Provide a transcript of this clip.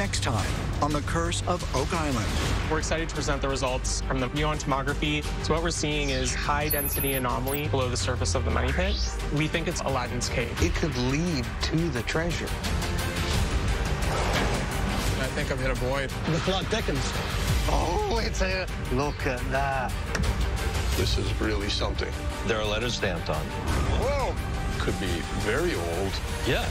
Next time on The Curse of Oak Island. We're excited to present the results from the muon tomography. So what we're seeing is high density anomaly below the surface of the money pit. We think it's Aladdin's cave. It could lead to the treasure. I think I've hit a void. The plot thickens. Oh, it's a look at that. This is really something. There are letters stamped on. Whoa! Could be very old. Yeah.